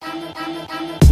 I'm